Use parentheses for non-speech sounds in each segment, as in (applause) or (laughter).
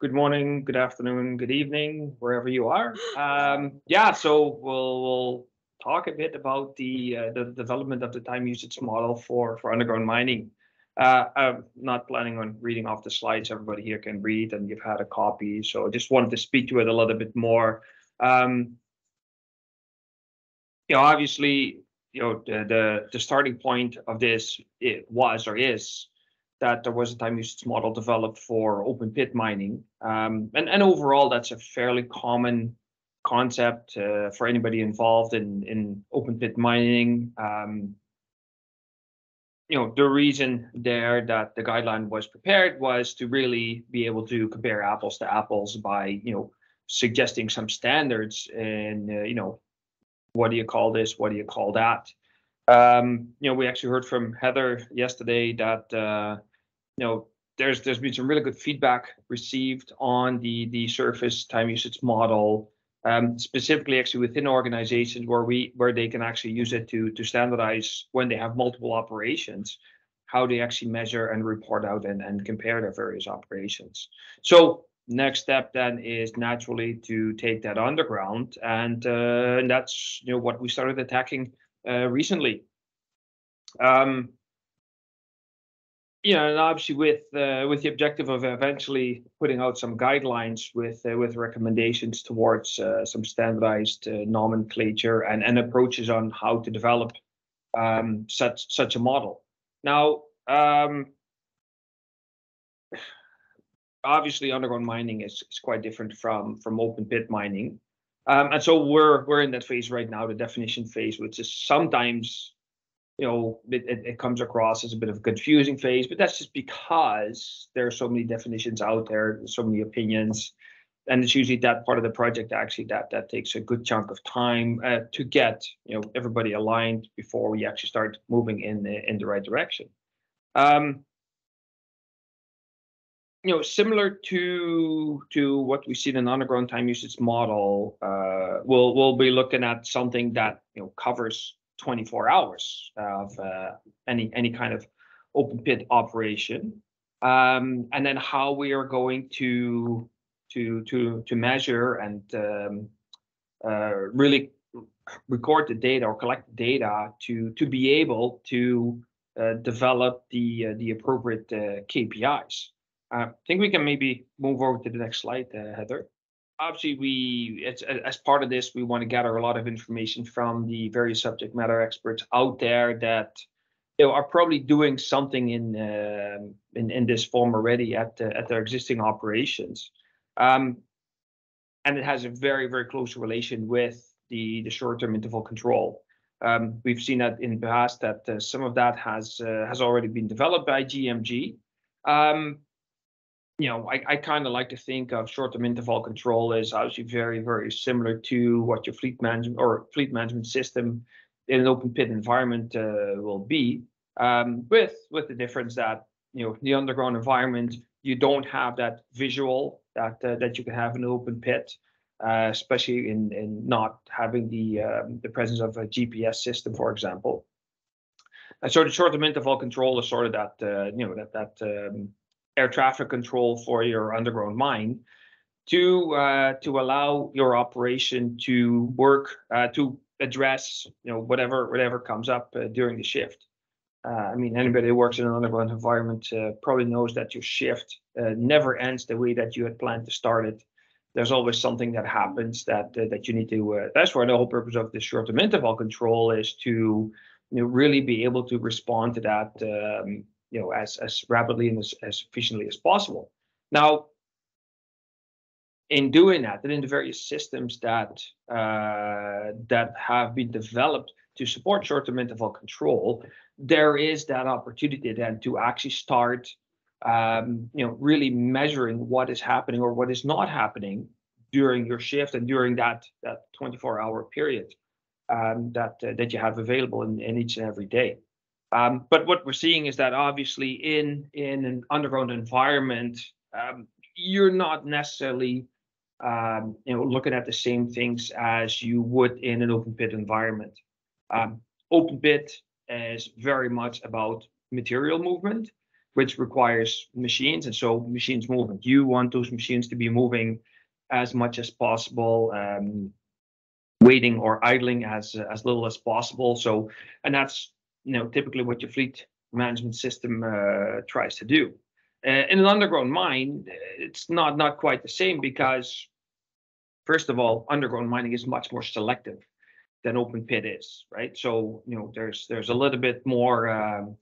good morning, good afternoon, good evening, wherever you are. (gasps) Um, yeah, so we'll, we'll talk a bit about the uh, the development of the time usage model for for underground mining. Uh, I'm not planning on reading off the slides. Everybody here can read, and you've had a copy. So I just wanted to speak to it a little bit more. Um, you know, obviously, you know, the, the the starting point of this it was or is that there was a time usage model developed for open pit mining. Um, and, and overall, that's a fairly common concept uh, for anybody involved in, in open pit mining. Um, you know, the reason there that the guideline was prepared was to really be able to compare apples to apples by, you know, suggesting some standards and, uh, you know, what do you call this? What do you call that? Um, you know, we actually heard from Heather yesterday that uh, you know, there's there's been some really good feedback received on the the surface time usage model, um, specifically actually within organizations where we where they can actually use it to to standardize when they have multiple operations, how they actually measure and report out and, and compare their various operations. So next step then is naturally to take that underground and, uh, and that's you know what we started attacking uh, recently. Um, you know, and obviously with uh, with the objective of eventually putting out some guidelines with uh, with recommendations towards uh, some standardized uh, nomenclature and, and approaches on how to develop um, such such a model. Now, um, obviously, underground mining is, is quite different from from open pit mining, um, and so we're we're in that phase right now, the definition phase, which is sometimes you know, it, it, it, comes across as a bit of a confusing phase, but that's just because there are so many definitions out there, so many opinions, and it's usually that part of the project actually that that takes a good chunk of time uh, to get you know everybody aligned before we actually start moving in the, in the right direction. Um, you know, similar to to what we see in an underground time usage model, uh, we'll we'll be looking at something that you know covers 24 hours of uh, any any kind of open pit operation, um, and then how we are going to to to to measure and um, uh, really record the data or collect the data to to be able to uh, develop the uh, the appropriate uh, KPIs. Uh, I think we can maybe move over to the next slide, Heather obviously we it's as part of this we want to gather a lot of information from the various subject matter experts out there that you know, are probably doing something in uh, in, in this form already at uh, at their existing operations. Um, and it has a very very close relation with the the short-term interval control. Um, we've seen that in the past that uh, some of that has uh, has already been developed by GMG um, you know, I, I kind of like to think of short-term interval control as obviously very, very similar to what your fleet management or fleet management system in an open pit environment uh, will be, um, with with the difference that you know the underground environment you don't have that visual that uh, that you can have in an open pit, uh, especially in in not having the um, the presence of a GPS system, for example. And so the short-term interval control is sort of that uh, you know that that um, air traffic control for your underground mine to uh, to allow your operation to work uh, to address you know whatever whatever comes up uh, during the shift. Uh, I mean, anybody who works in an underground environment uh, probably knows that your shift uh, never ends the way that you had planned to start it. There's always something that happens that that you need to. that's why the whole purpose of this short-term interval control is to you know really be able to respond to that um, you know, as, as rapidly and as, as efficiently as possible. Now, in doing that, and in the various systems that uh, that have been developed to support short-term interval control, there is that opportunity then to actually start, um, you know, really measuring what is happening or what is not happening during your shift and during that that 24-hour period um, that uh, that you have available in, in each and every day. Um, but what we're seeing is that obviously in in an underground environment, um, you're not necessarily um, you know looking at the same things as you would in an open pit environment. Um, open pit is very much about material movement, which requires machines, and so machines move. And you want those machines to be moving as much as possible, um, waiting or idling as as little as possible. So, and that's you know typically what your fleet management system uh, tries to do. Uh, in an underground mine, it's not not quite the same because, first of all, underground mining is much more selective than open pit is, right? So you know there's there's a little bit more um,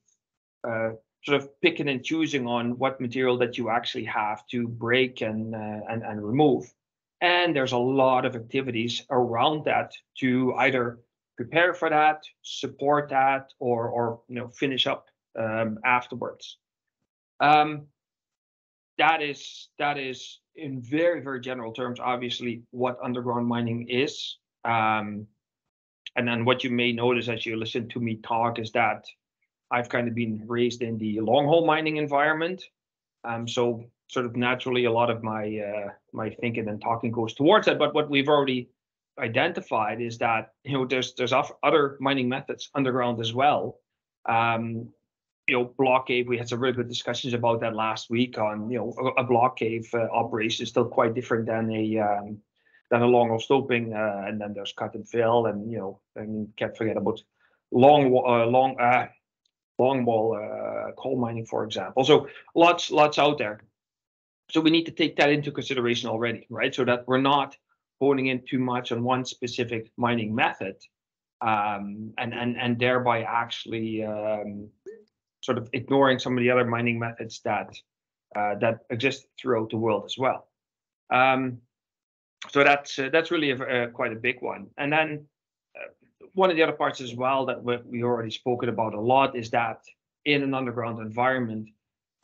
uh, sort of picking and choosing on what material that you actually have to break and uh, and and remove, and there's a lot of activities around that to either prepare for that, support that, or or you know finish up um, afterwards. Um, that is that is in very very general terms, obviously what underground mining is. Um, and then what you may notice as you listen to me talk is that I've kind of been raised in the long hole mining environment. Um, so sort of naturally a lot of my uh, my thinking and talking goes towards that. But what we've already identified is that you know there's there's other mining methods underground as well. Um, you know, block cave. We had some really good discussions about that last week. On you know, a, block cave uh, operation is still quite different than a um, than a long hole stoping, uh, and then there's cut and fill, and you know, and can't forget about long uh, long uh, long wall uh, coal mining, for example. So lots lots out there. So we need to take that into consideration already, right? So that we're not honing in too much on one specific mining method, um, and and and thereby actually um, sort of ignoring some of the other mining methods that uh, that exist throughout the world as well. Um, so that's uh, that's really a, a, quite a big one. And then uh, one of the other parts as well that we, we already spoken about a lot is that in an underground environment,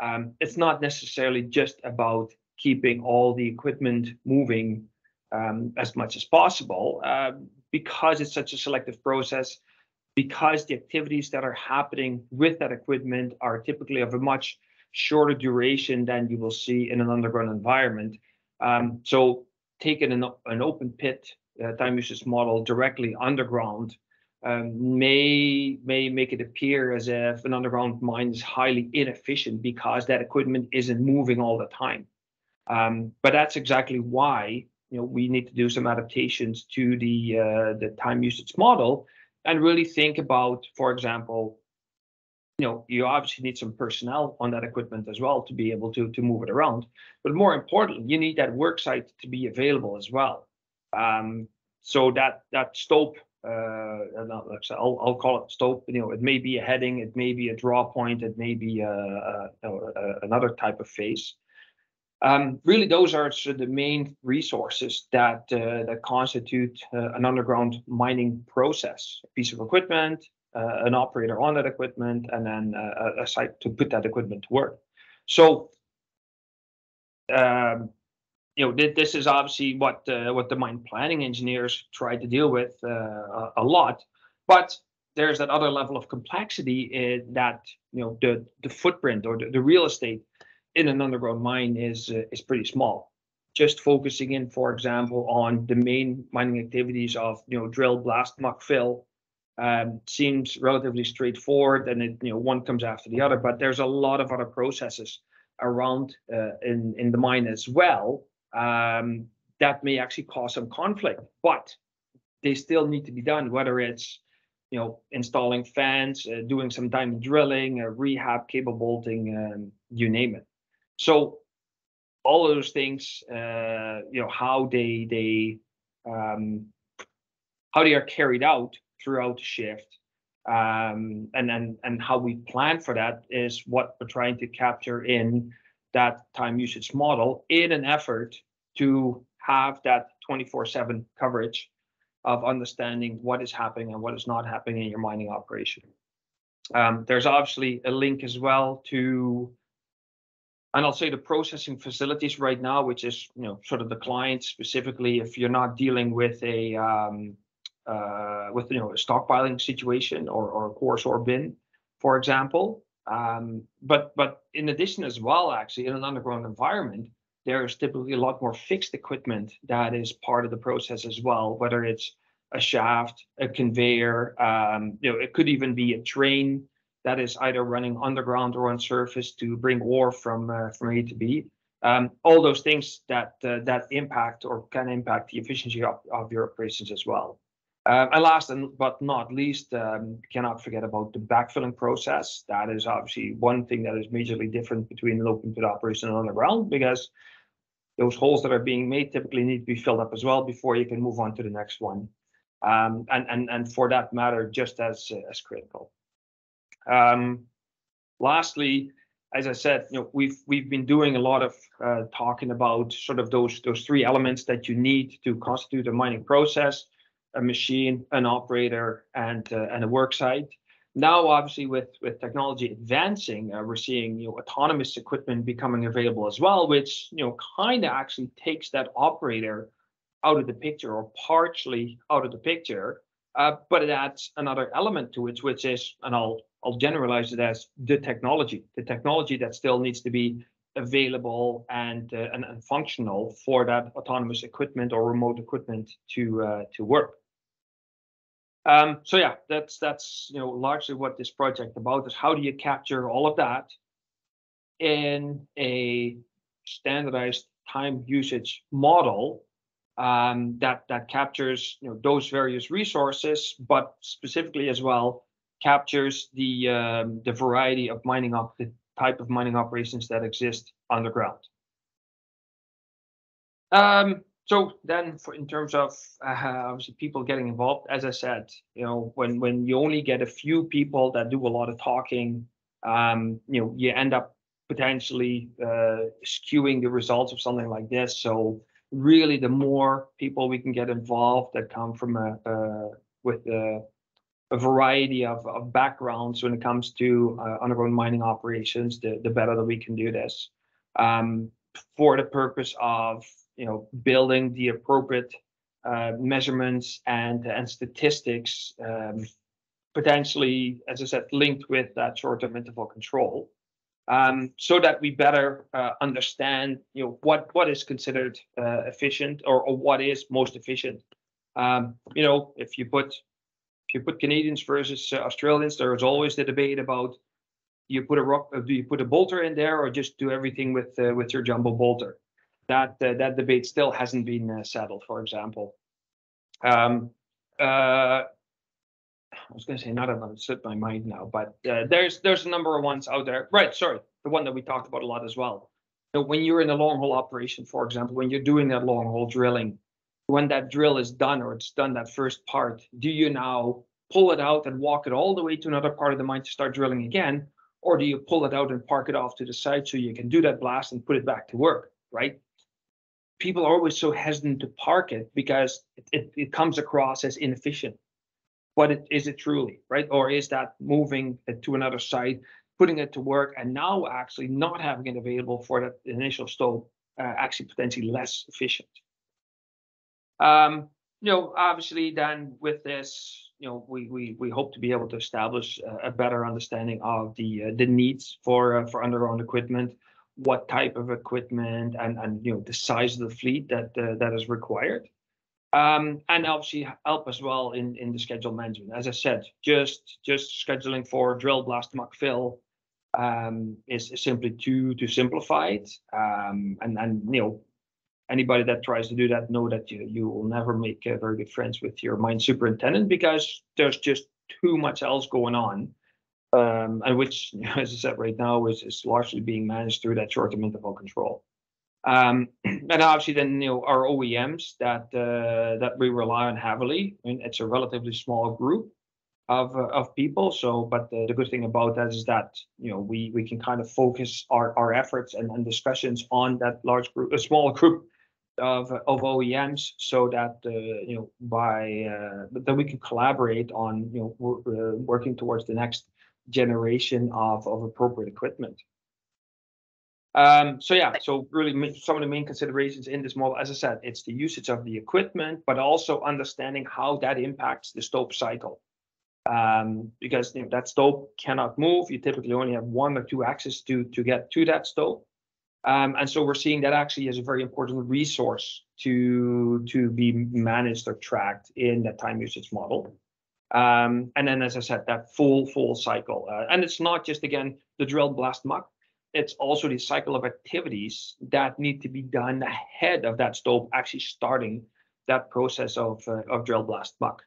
um, it's not necessarily just about keeping all the equipment moving um, as much as possible uh, because it's such a selective process because the activities that are happening with that equipment are typically of a much shorter duration than you will see in an underground environment. Um, so taking an, an open pit uh, time usage model directly underground um, may may make it appear as if an underground mine is highly inefficient because that equipment isn't moving all the time. Um, but that's exactly why you know we need to do some adaptations to the uh, the time usage model and really think about, for example, you know, you obviously need some personnel on that equipment as well to be able to to move it around. But more importantly, you need that work site to be available as well. Um, so that that stope, uh, I'll I'll call it stope. You know, it may be a heading, it may be a draw point, it may be a, a, a, another type of face. Um, really, those are the main resources that uh, that constitute uh, an underground mining process: a piece of equipment, uh, an operator on that equipment, and then uh, a site to put that equipment to work. So, um, you know, th this is obviously what uh, what the mine planning engineers try to deal with uh, a lot, but there's that other level of complexity that you know the the footprint or the, the real estate in an underground mine is uh, is pretty small. Just focusing in, for example, on the main mining activities of you know drill, blast, muck, fill, um, seems relatively straightforward, and it you know one comes after the other. But there's a lot of other processes around uh, in in the mine as well um, that may actually cause some conflict, but they still need to be done. Whether it's you know installing fans, uh, doing some diamond drilling, uh, rehab, cable bolting, um, you name it. So all those things, uh, you know, how they they um, how they are carried out throughout the shift, um, and and and how we plan for that is what we're trying to capture in that time usage model in an effort to have that 24/7 coverage of understanding what is happening and what is not happening in your mining operation. Um, there's obviously a link as well to and I'll say the processing facilities right now, which is you know sort of the client specifically, if you're not dealing with a um, uh, with you know a stockpiling situation or or a coarse ore bin, for example. Um, but but in addition as well, actually in an underground environment, there is typically a lot more fixed equipment that is part of the process as well, whether it's a shaft, a conveyor, um, you know, it could even be a train that is either running underground or on surface to bring ore from uh, from A to B. Um, all those things that uh, that impact or can impact the efficiency of, of your operations as well. Um, and last and but not least, um, cannot forget about the backfilling process. That is obviously one thing that is majorly different between an open pit operation and underground because those holes that are being made typically need to be filled up as well before you can move on to the next one. Um, and, and, and for that matter, just as, as critical. Um, lastly, as I said, you know, we've we've been doing a lot of uh, talking about sort of those those three elements that you need to constitute a mining process: a machine, an operator, and uh, and a work site. Now, obviously, with with technology advancing, uh, we're seeing you know autonomous equipment becoming available as well, which you know kind of actually takes that operator out of the picture or partially out of the picture. Uh, but it adds another element to it, which is, and I'll I'll generalize it as the technology, the technology that still needs to be available and uh, and, and, functional for that autonomous equipment or remote equipment to uh, to work. Um, so yeah, that's that's you know largely what this project about is. How do you capture all of that in a standardized time usage model um, that that captures you know those various resources, but specifically as well captures the um, the variety of mining up the type of mining operations that exist underground. Um, so then, for, in terms of uh, obviously people getting involved, as I said, you know, when when you only get a few people that do a lot of talking, um, you know, you end up potentially uh, skewing the results of something like this. So really, the more people we can get involved that come from a, with a a variety of, of backgrounds when it comes to uh, underground mining operations, the, the better that we can do this. Um, for the purpose of you know building the appropriate uh, measurements and and statistics, um, potentially, as I said, linked with that short-term interval control, um, so that we better uh, understand you know what what is considered uh, efficient or, or what is most efficient. Um, you know, if you put if you put Canadians versus uh, Australians, there is always the debate about you put a rock, uh, do you put a bolter in there, or just do everything with uh, with your jumbo bolter? That uh, that debate still hasn't been settled. For example, um, I was going to say not about slip my mind now, but uh, there's there's a number of ones out there. Right, sorry, the one that we talked about a lot as well. So when you're in a long hole operation, for example, when you're doing that long hole drilling, when that drill is done or it's done that first part, do you now pull it out and walk it all the way to another part of the mine to start drilling again? Or do you pull it out and park it off to the side so you can do that blast and put it back to work, right? People are always so hesitant to park it because it, it, it comes across as inefficient. But it, is it truly, right? Or is that moving it to another site, putting it to work, and now actually not having it available for that initial stope uh, actually potentially less efficient? Um, you know, obviously, then with this, you know, we we we hope to be able to establish a, a better understanding of the uh, the needs for uh, for underground equipment, what type of equipment, and and you know the size of the fleet that uh, that is required. Um, and obviously help as well in, in the schedule management. As I said, just just scheduling for drill, blast, muck, fill um, is, is simply too too simplified. Um, and and you know anybody that tries to do that know that you you will never make uh, very good friends with your mine superintendent because there's just too much else going on um, and which (laughs) as i said right now is, is largely being managed through that short-term interval control um, (clears throat) and obviously then you know our oems that uh, that we rely on heavily I mean, it's a relatively small group of uh, of people so but the, the, good thing about that is that you know we we can kind of focus our our efforts and, and discussions on that large group a small group of of OEMs so that uh, you know by uh, that we can collaborate on you know uh, working towards the next generation of of appropriate equipment. Um, so yeah, so really some of the main considerations in this model, as I said, it's the usage of the equipment, but also understanding how that impacts the stope cycle. Um, because you know, that stope cannot move. You typically only have one or two axes to to get to that stope. Um, and so we're seeing that actually as a very important resource to, to be managed or tracked in that time usage model. Um, and then, as I said, that full, full cycle. Uh, and it's not just, again, the drill blast muck. It's also the cycle of activities that need to be done ahead of that stope actually starting that process of, uh, of drill blast muck.